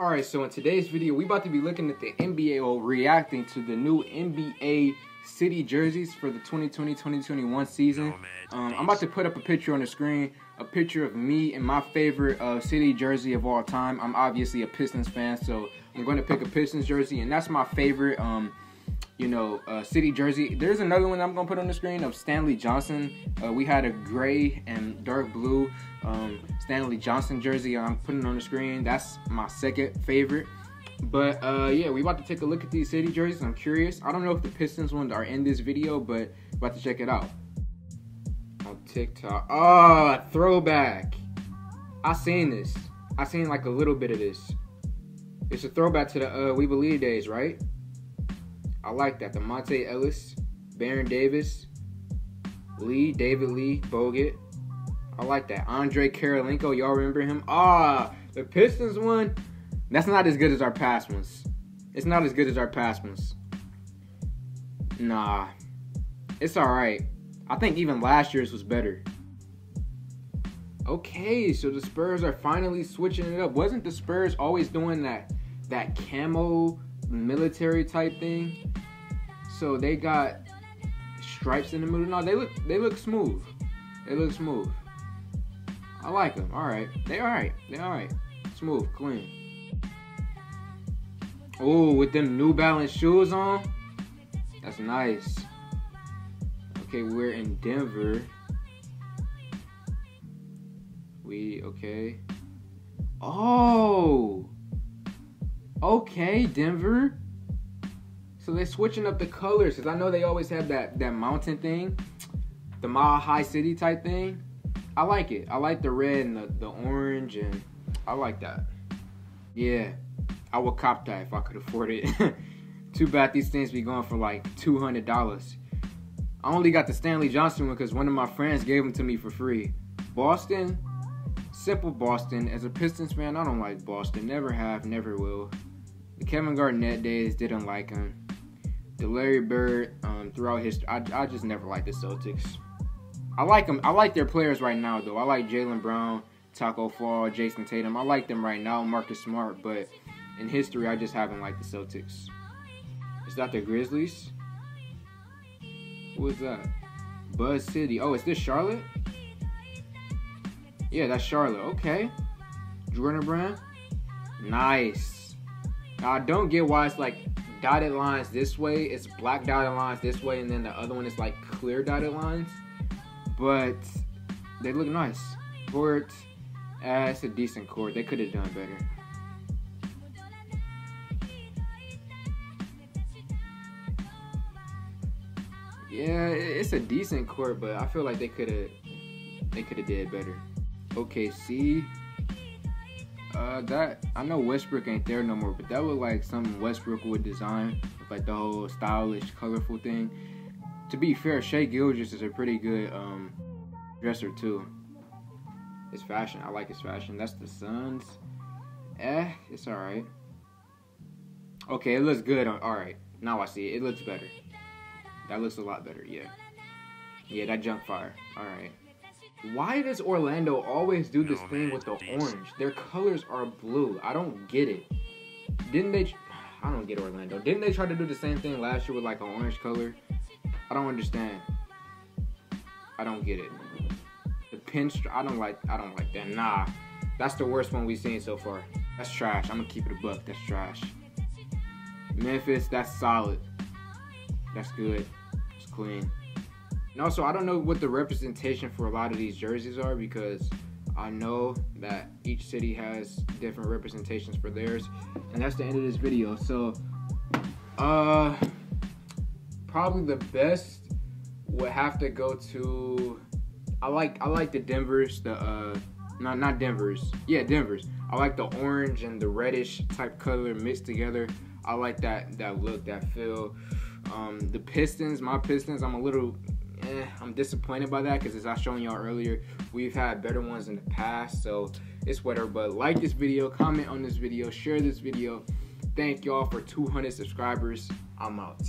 Alright, so in today's video, we about to be looking at the NBA or reacting to the new NBA city jerseys for the 2020-2021 season. Um, I'm about to put up a picture on the screen, a picture of me and my favorite uh, city jersey of all time. I'm obviously a Pistons fan, so I'm going to pick a Pistons jersey, and that's my favorite um, you know, uh, city jersey. There's another one I'm gonna put on the screen of Stanley Johnson. Uh, we had a gray and dark blue um, Stanley Johnson jersey. I'm putting on the screen. That's my second favorite. But uh, yeah, we about to take a look at these city jerseys. I'm curious. I don't know if the Pistons ones are in this video, but about to check it out on TikTok. Oh, throwback. I seen this. I seen like a little bit of this. It's a throwback to the uh, We Believe days, right? I like that. The Monta Ellis, Baron Davis, Lee, David Lee, Bogut. I like that. Andre Kirilenko, y'all remember him? Ah, the Pistons one. That's not as good as our past ones. It's not as good as our past ones. Nah, it's all right. I think even last year's was better. Okay, so the Spurs are finally switching it up. Wasn't the Spurs always doing that that camo military type thing. So they got stripes in the middle. No, they look they look smooth. They look smooth. I like them. All right, they all right. They all right. Smooth, clean. Oh, with them New Balance shoes on, that's nice. Okay, we're in Denver. We okay. Oh. Okay, Denver. So they're switching up the colors because I know they always have that that mountain thing, the Mile High City type thing. I like it. I like the red and the, the orange, and I like that. Yeah, I would cop that if I could afford it. Too bad these things be going for like two hundred dollars. I only got the Stanley Johnson one because one of my friends gave them to me for free. Boston, simple Boston. As a Pistons fan, I don't like Boston. Never have, never will. The Kevin Garnett days didn't like him. The Larry Bird um, throughout history, I, I just never liked the Celtics. I like them. I like their players right now though. I like Jaylen Brown, Tacko Fall, Jayson Tatum. I like them right now. Marcus Smart, but in history, I just haven't liked the Celtics. Is that the Grizzlies? Who is that? Buzz City. Oh, is this Charlotte? Yeah, that's Charlotte. Okay. Jordan Brand. Nice. Now I don't get why it's like dotted lines this way, it's black dotted lines this way, and then the other one is like clear dotted lines. But they look nice. Court, uh, it's a decent court. They could have done better. Yeah, it's a decent court, but I feel like they could have they could have did better. OKC, uh, that I know Westbrook ain't there no more, but that looked like something Westbrook would design, like the whole stylish, colorful thing. To be fair, Shai Gilgeous is a pretty good um, dresser too. His fashion, I like his fashion. That's the Suns. Eh, it's all right. Okay, it looks good. All right, now I see it. It looks better. That looks a lot better. Yeah, yeah, that junk fire. All right. Why does Orlando always do this thing with the orange? Their colors are blue. I don't get it. Didn't they? I don't get Orlando. Didn't they try to do the same thing last year with like an orange color? I don't understand. I don't get it. The pinstripe. I don't like. I don't like that. Nah, that's the worst one we've seen so far. That's trash. I'm gonna keep it a buck. That's trash. Memphis. That's solid. That's good. It's clean. And also, I don't know what the representation for a lot of these jerseys are because I know that each city has different representations for theirs. And that's the end of this video. So, uh, probably the best would have to go to. I like I like the Denver's the uh not not Denver's yeah Denver's. I like the orange and the reddish type color mixed together. I like that that look that feel. Um, the Pistons, my Pistons, I'm a little eh, I'm disappointed by that because as I shown y'all earlier, we've had better ones in the past. So it's whatever. But like this video, comment on this video, share this video. Thank y'all for 200 subscribers. I'm out.